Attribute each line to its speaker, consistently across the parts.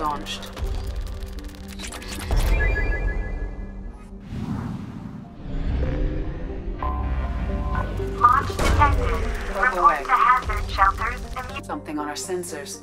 Speaker 1: Launched.
Speaker 2: Launch detected. Report to hazard shelters.
Speaker 1: Something on our sensors.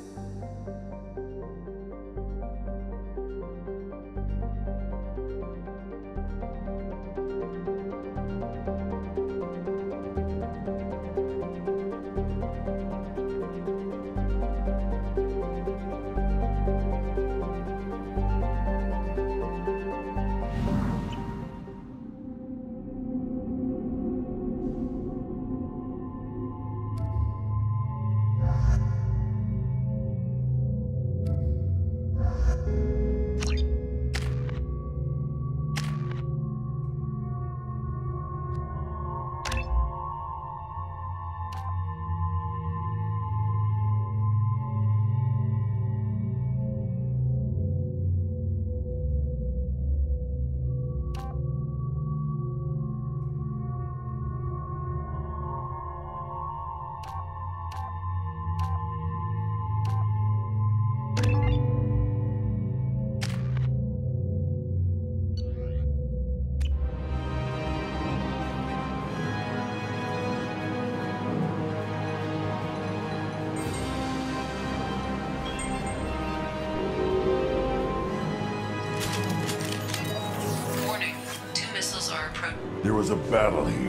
Speaker 3: Battle here.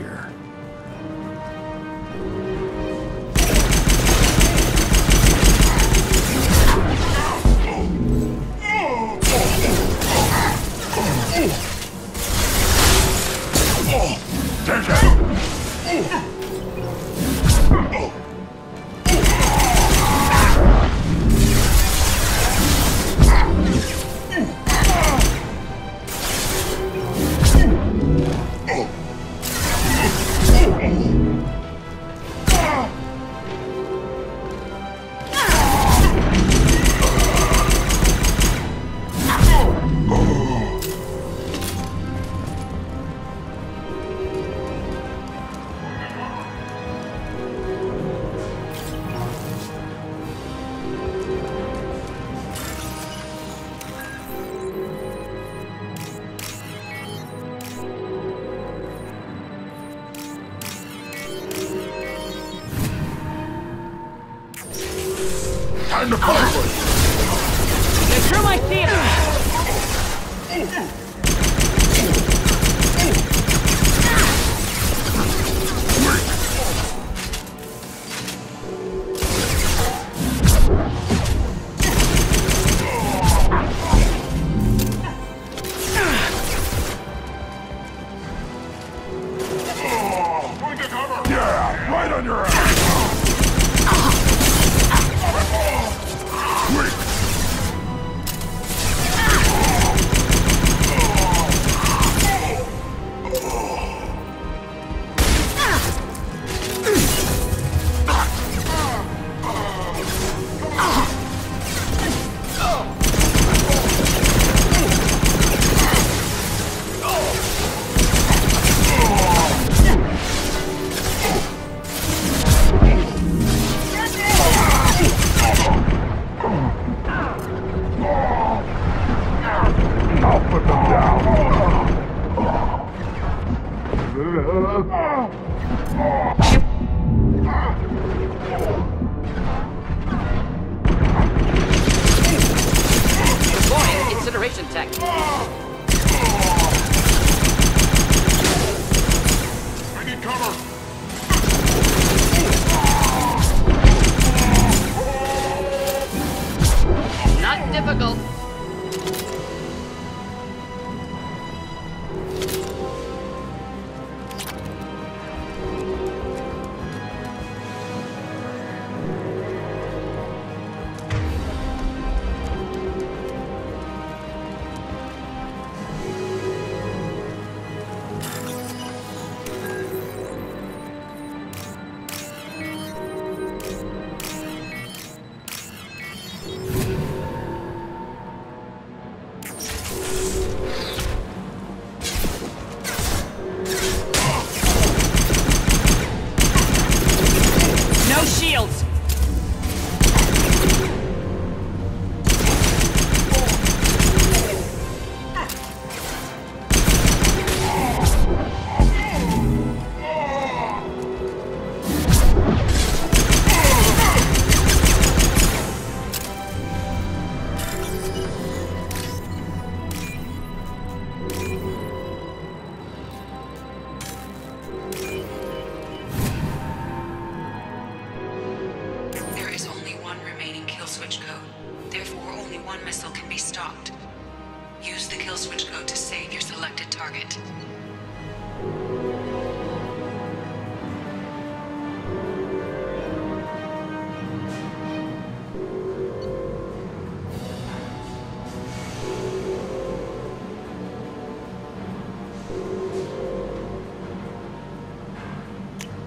Speaker 1: 住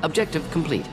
Speaker 4: Objective complete.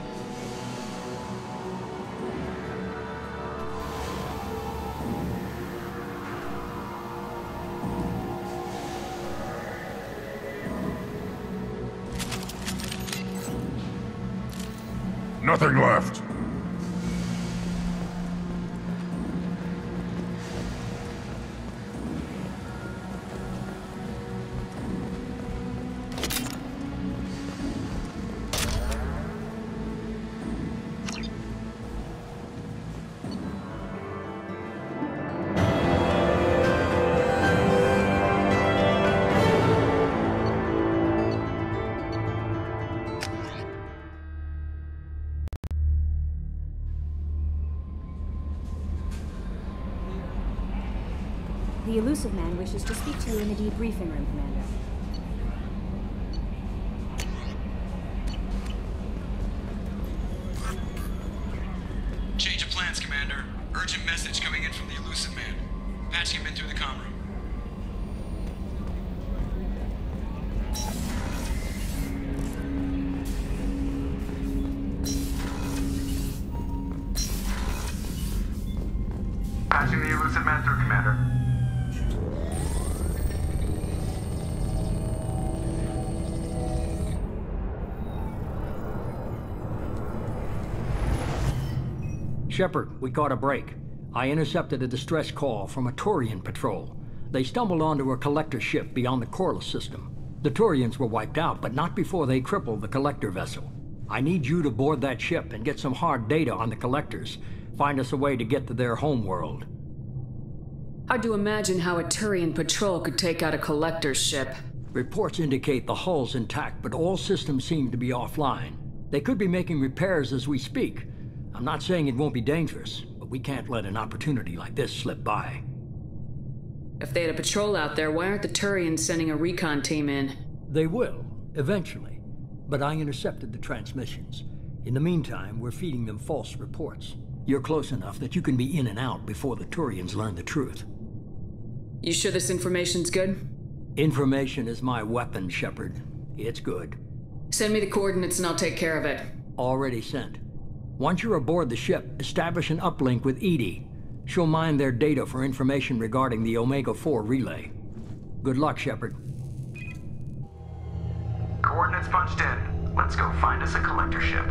Speaker 5: Elusive man wishes to speak to you in the debriefing room, Commander.
Speaker 6: Shepard, we caught a break. I intercepted a distress call from a Turian patrol. They stumbled onto a collector ship beyond the Korlus system. The Turians were wiped out, but not before they crippled the collector vessel. I need you to board that ship and get some hard data on the collectors. Find us a way to get to their homeworld.
Speaker 7: Hard to imagine how a Turian patrol could take out a collector ship.
Speaker 6: Reports indicate the hull's intact, but all systems seem to be offline. They could be making repairs as we speak. I'm not saying it won't be dangerous, but we can't let an opportunity like this slip by.
Speaker 7: If they had a patrol out there, why aren't the Turians sending a recon team in?
Speaker 6: They will, eventually. But I intercepted the transmissions. In the meantime, we're feeding them false reports. You're close enough that you can be in and out before the Turians learn the truth.
Speaker 7: You sure this information's good?
Speaker 6: Information is my weapon, Shepard. It's good.
Speaker 7: Send me the coordinates and I'll take care of it.
Speaker 6: Already sent. Once you're aboard the ship, establish an uplink with EDI. She'll mine their data for information regarding the Omega-4 relay. Good luck, Shepard.
Speaker 8: Coordinates punched in. Let's go find us a collector ship.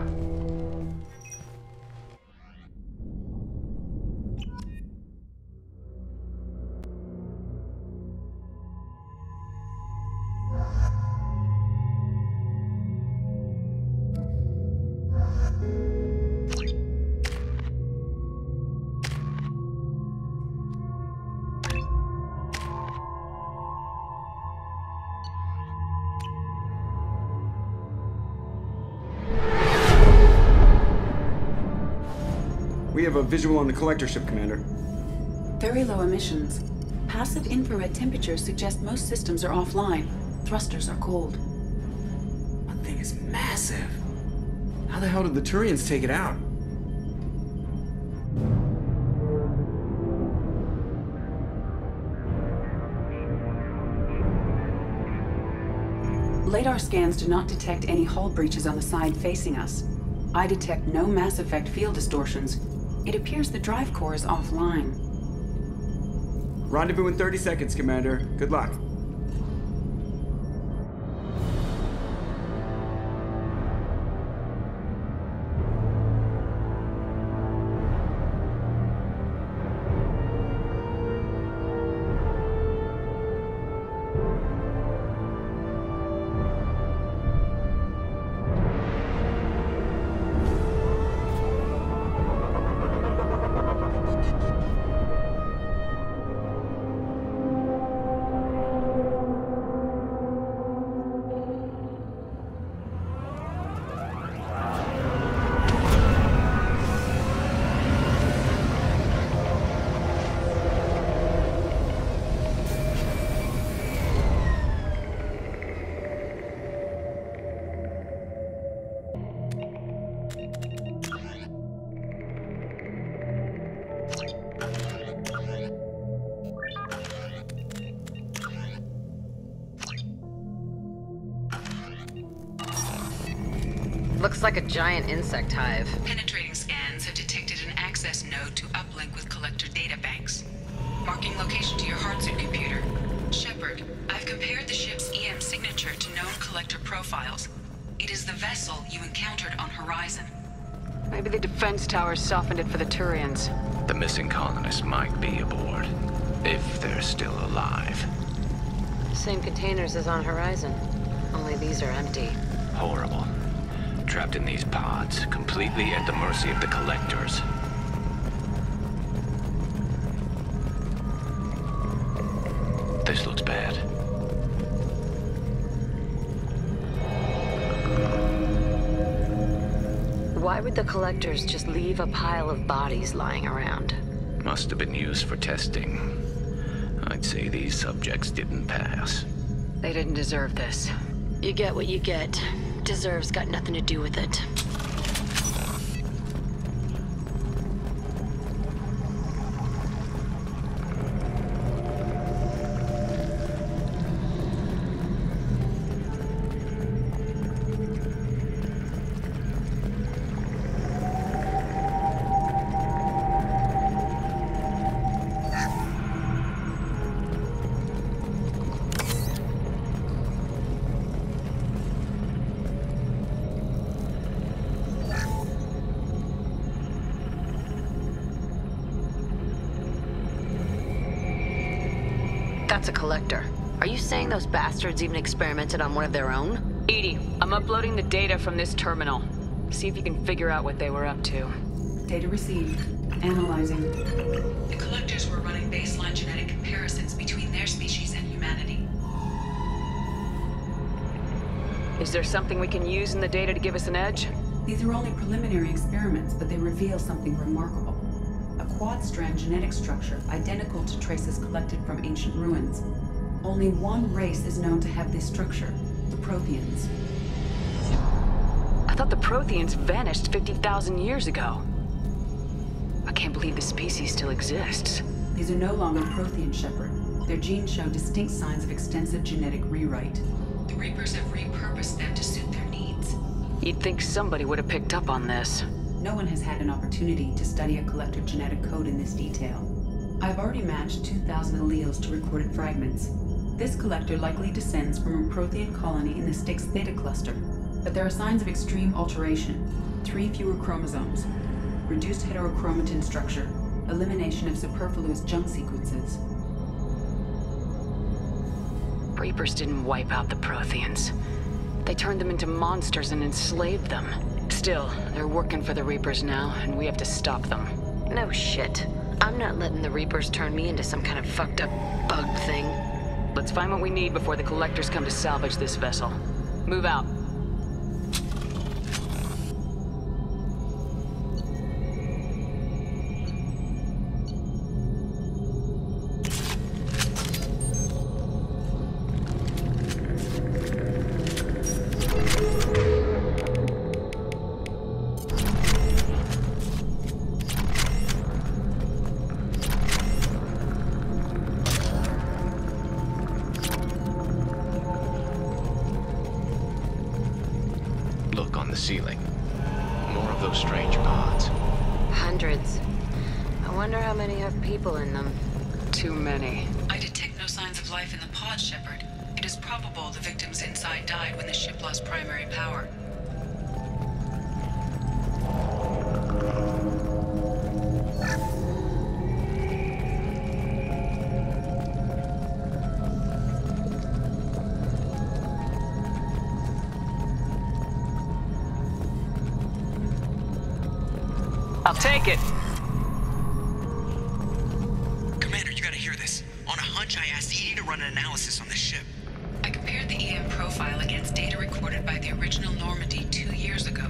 Speaker 5: A visual on the collector ship, Commander.
Speaker 1: Very low emissions. Passive infrared temperatures suggest most systems are offline. Thrusters are cold.
Speaker 5: That thing is massive. How the hell did the Turians take it out?
Speaker 1: LADAR scans do not detect any hull breaches on the side facing us. I detect no mass effect field distortions. It appears the drive core is offline.
Speaker 5: Rendezvous in 30 seconds, Commander. Good luck.
Speaker 9: Looks like a giant insect hive.
Speaker 4: Penetrating scans have detected an access node to uplink with collector data banks. Marking location to your hardsuit computer. Shepard, I've compared the ship's EM signature to known collector profiles. It is the vessel you encountered on Horizon.
Speaker 7: Maybe the defense towers softened it for the Turians.
Speaker 8: The missing colonists might be aboard. If they're still alive.
Speaker 9: Same containers as on Horizon. Only these are empty.
Speaker 8: Horrible. Trapped in these pods, completely at the mercy of the collectors. This looks bad.
Speaker 9: Why would the collectors just leave a pile of bodies lying around?
Speaker 8: Must have been used for testing. I'd say these subjects didn't pass.
Speaker 7: They didn't deserve this.
Speaker 9: You get what you get. Deserves got nothing to do with it. That's a collector. Are you saying those bastards even experimented on one of their own?
Speaker 7: EDI, I'm uploading the data from this terminal. See if you can figure out what they were up to.
Speaker 1: Data received. Analyzing.
Speaker 4: The collectors were running baseline genetic comparisons between their species and humanity.
Speaker 7: Is there something we can use in the data to give us an edge?
Speaker 1: These are only preliminary experiments, but they reveal something remarkable. Quad-strand genetic structure identical to traces collected from ancient ruins. Only one race is known to have this structure, the Protheans.
Speaker 7: I thought the Protheans vanished 50,000 years ago. I can't believe the species still exists.
Speaker 1: These are no longer Prothean Shepard. Their genes show distinct signs of extensive genetic rewrite.
Speaker 4: The Reapers have repurposed them to suit their needs.
Speaker 7: You'd think somebody would have picked up on this.
Speaker 1: No one has had an opportunity to study a collector genetic code in this detail. I've already matched 2,000 alleles to recorded fragments. This collector likely descends from a Prothean colony in the Styx Theta cluster, but there are signs of extreme alteration. Three fewer chromosomes, reduced heterochromatin structure, elimination of superfluous junk sequences.
Speaker 7: Reapers didn't wipe out the Protheans. They turned them into monsters and enslaved them. Still, they're working for the Reapers now, and we have to stop them.
Speaker 9: No shit. I'm not letting the Reapers turn me into some kind of fucked up bug thing.
Speaker 7: Let's find what we need before the Collectors come to salvage this vessel. Move out. I'll take it.
Speaker 8: Commander, you gotta hear this. On a hunch, I asked E to run an analysis on this ship.
Speaker 1: I compared the EM profile against data recorded by the original Normandy two years ago.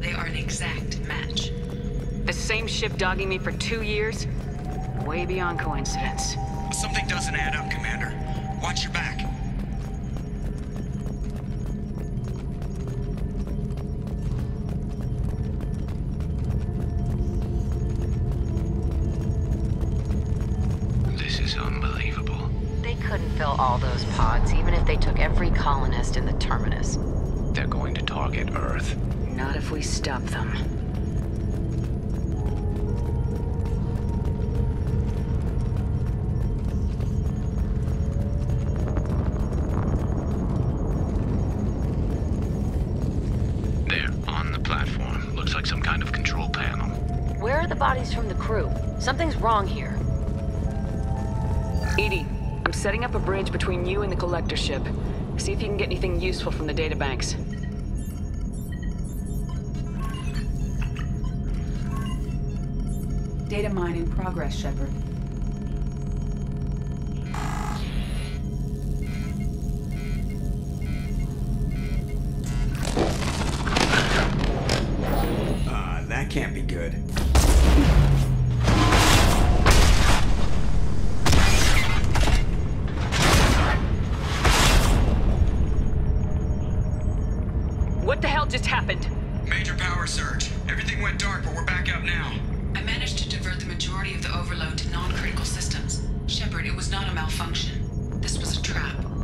Speaker 1: They are an exact match.
Speaker 7: The same ship dogging me for two years? Way beyond coincidence.
Speaker 8: Something doesn't add up, Commander. Watch your back.
Speaker 9: bodies from the crew. Something's wrong here.
Speaker 7: EDI, I'm setting up a bridge between you and the collector ship. See if you can get anything useful from the databanks.
Speaker 5: Data mine in progress, Shepard.
Speaker 1: It was not a malfunction. This was a trap.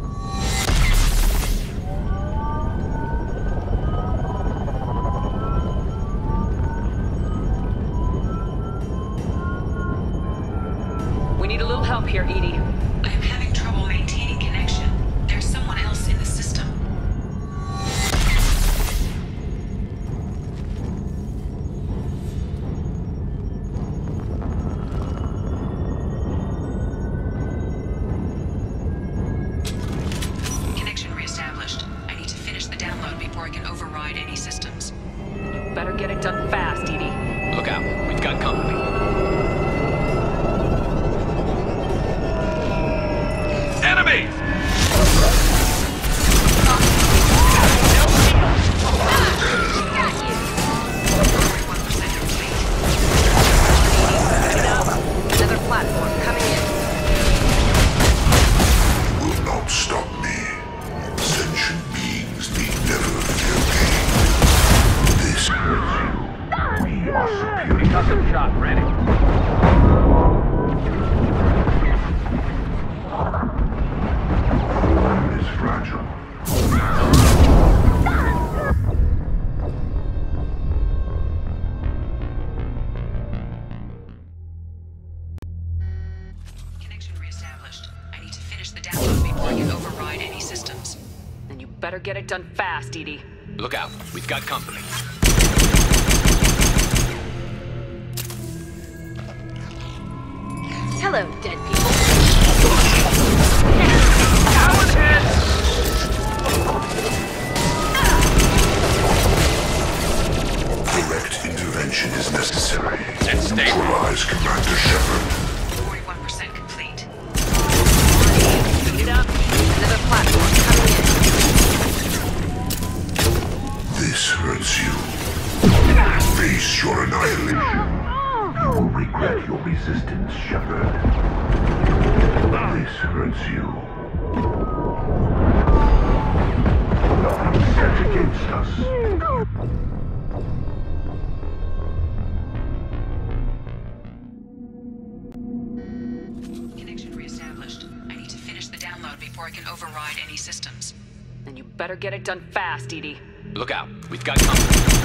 Speaker 7: get it done fast, EDI.
Speaker 10: Look out. We've got company.
Speaker 7: done fast, EDI.
Speaker 10: Look out. We've got company.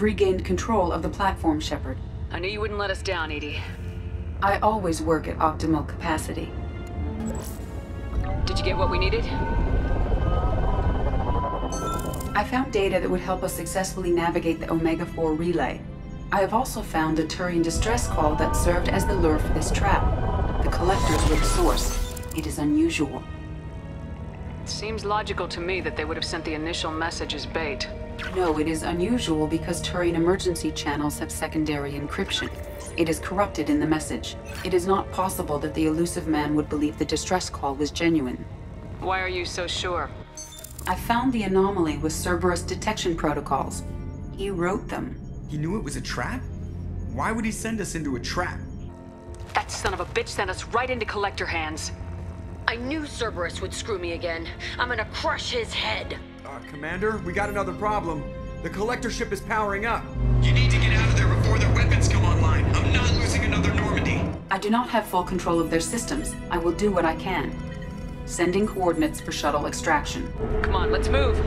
Speaker 1: I've regained control of the platform, Shepard.
Speaker 7: I knew you wouldn't let us down, EDI.
Speaker 1: I always work at optimal capacity.
Speaker 7: Did you get what we needed?
Speaker 1: I found data that would help us successfully navigate the Omega-4 relay. I have also found a Turian distress call that served as the lure for this trap. The collectors were the source. It is unusual.
Speaker 7: It seems logical to me that they would have sent the initial message as bait.
Speaker 1: No, it is unusual because Turian emergency channels have secondary encryption. It is corrupted in the message. It is not possible that the Illusive Man would believe the distress call was genuine.
Speaker 7: Why are you so sure?
Speaker 1: I found the anomaly with Cerberus detection protocols. He wrote them.
Speaker 5: He knew it was a trap? Why would he send us into a trap?
Speaker 7: That son of a bitch sent us right into Collector hands.
Speaker 9: I knew Cerberus would screw me again. I'm gonna crush his head.
Speaker 5: Uh, Commander, we got another problem. The collector ship is powering up.
Speaker 11: You need to get out of there before their weapons come online. I'm not losing another Normandy.
Speaker 1: I do not have full control of their systems. I will do what I can. Sending coordinates for shuttle extraction.
Speaker 7: Come on, let's move.